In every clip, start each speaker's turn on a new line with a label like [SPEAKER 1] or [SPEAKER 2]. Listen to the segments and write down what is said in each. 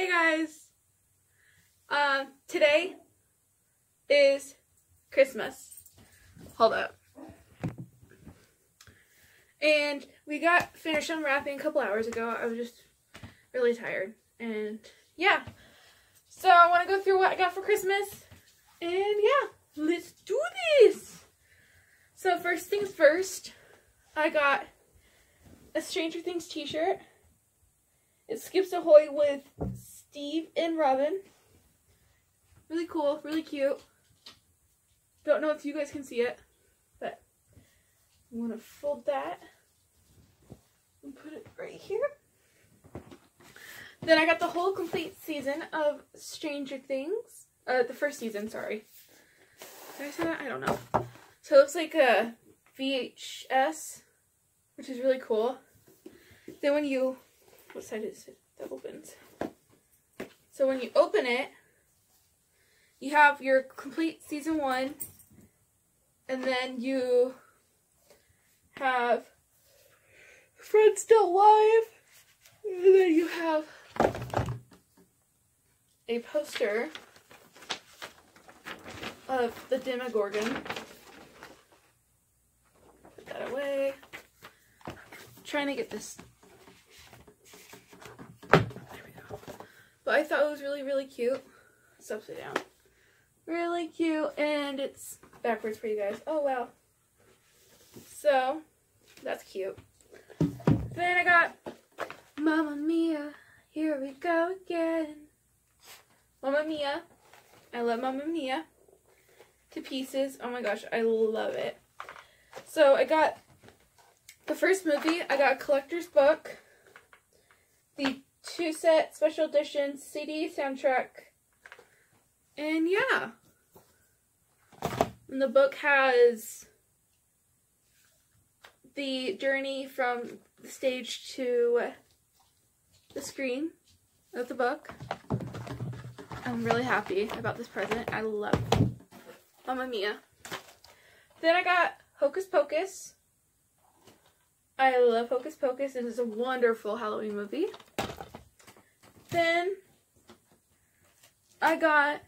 [SPEAKER 1] Hey guys! Um, today is Christmas. Hold up. And we got finished unwrapping a couple hours ago. I was just really tired. And yeah. So I want to go through what I got for Christmas. And yeah, let's do this! So first things first, I got a Stranger Things t-shirt. It's Scoops Ahoy with Steve and Robin. Really cool, really cute. Don't know if you guys can see it, but I'm gonna fold that and put it right here. Then I got the whole complete season of Stranger Things. Uh, the first season, sorry. Did I say that? I don't know. So it looks like a VHS, which is really cool. Then when you, what side is it that opens? So when you open it, you have your complete season one, and then you have Friends Still Live, and then you have a poster of the Demogorgon. Put that away. trying to get this. There we go. But I thought it was really, really cute. It's upside down. Really cute. And it's backwards for you guys. Oh, wow. So, that's cute. Then I got Mamma Mia. Here we go again. Mamma Mia. I love Mamma Mia to pieces. Oh my gosh, I love it. So I got the first movie, I got a collector's book, the two set special edition CD soundtrack, and yeah. And the book has the journey from the stage to the screen of the book. I'm really happy about this present. I love. Mamma Mia. Then I got Hocus Pocus. I love Hocus Pocus. It is a wonderful Halloween movie. Then I got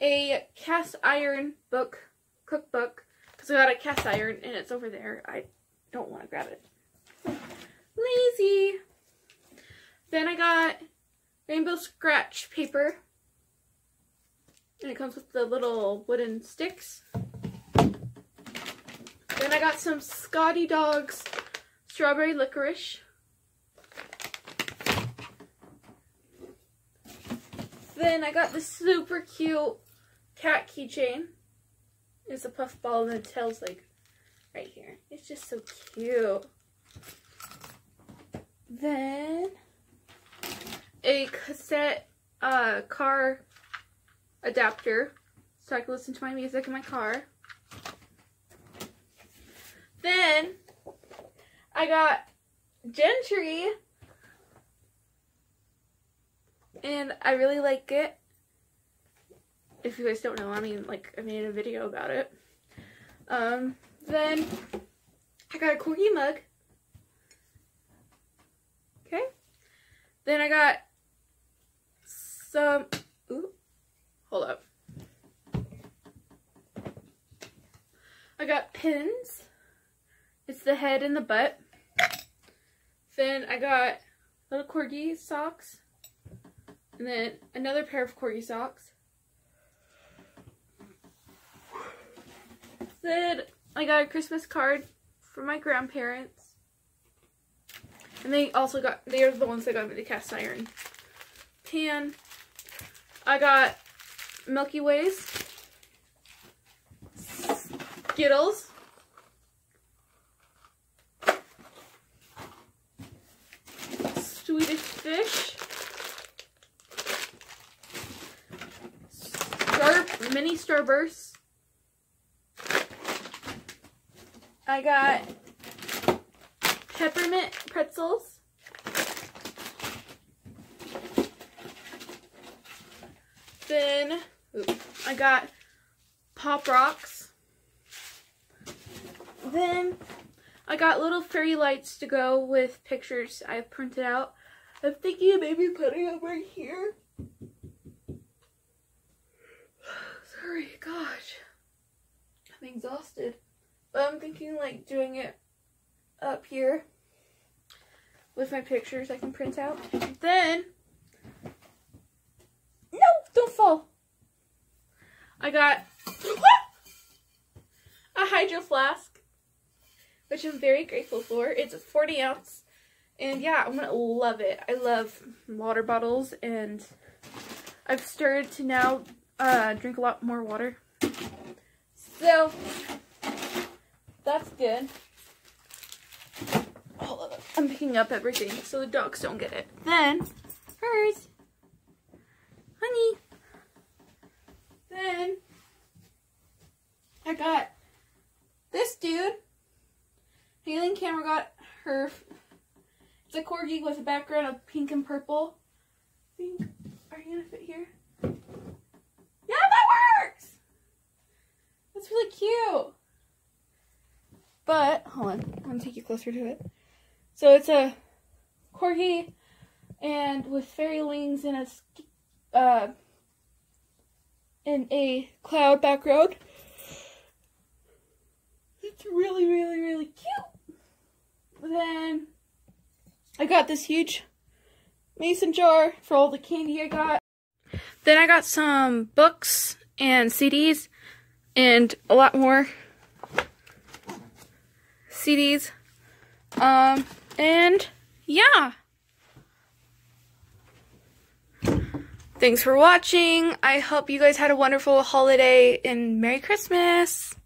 [SPEAKER 1] a cast iron book, cookbook, because I got a cast iron and it's over there. I don't want to grab it. Lazy. Then I got rainbow scratch paper. And it comes with the little wooden sticks. Then I got some Scottie Dogs strawberry licorice. Then I got this super cute cat keychain. It's a puff ball and the tail's like right here. It's just so cute. Then a cassette uh, car adapter so I can listen to my music in my car. Then I got Gentry and I really like it. If you guys don't know, I mean, like, I made a video about it. Um, then I got a corgi mug. Okay. Then I got some, ooh, hold up. I got pins. It's the head and the butt. Then I got little corgi socks. And then another pair of corgi socks. Then I got a Christmas card for my grandparents. And they also got, they are the ones that got me the cast iron pan. I got Milky Ways, Skittles, Swedish Fish, Mini Starburst. I got peppermint pretzels. Then oops, I got Pop Rocks. Then I got little fairy lights to go with pictures I have printed out I'm thinking of maybe putting them right here. Sorry, gosh. I'm exhausted. But I'm thinking like doing it up here with my pictures I can print out. Then, no, don't fall. I got a hydro flask, which I'm very grateful for. It's a 40 ounce, and yeah, I'm gonna love it. I love water bottles, and I've started to now uh, drink a lot more water. So, that's good. I'm picking up everything so the dogs don't get it. Then, hers. Honey. Then, I got this dude. Haley Camera got her. It's a corgi with a background of pink and purple. Think, are you gonna fit here? Yeah, that works! That's really cute. But, take you closer to it. So it's a corgi and with fairy wings and a uh, in a cloud background. It's really, really, really cute. Then I got this huge mason jar for all the candy I got. Then I got some books and CDs and a lot more CDs. Um, and yeah. Thanks for watching. I hope you guys had a wonderful holiday and Merry Christmas.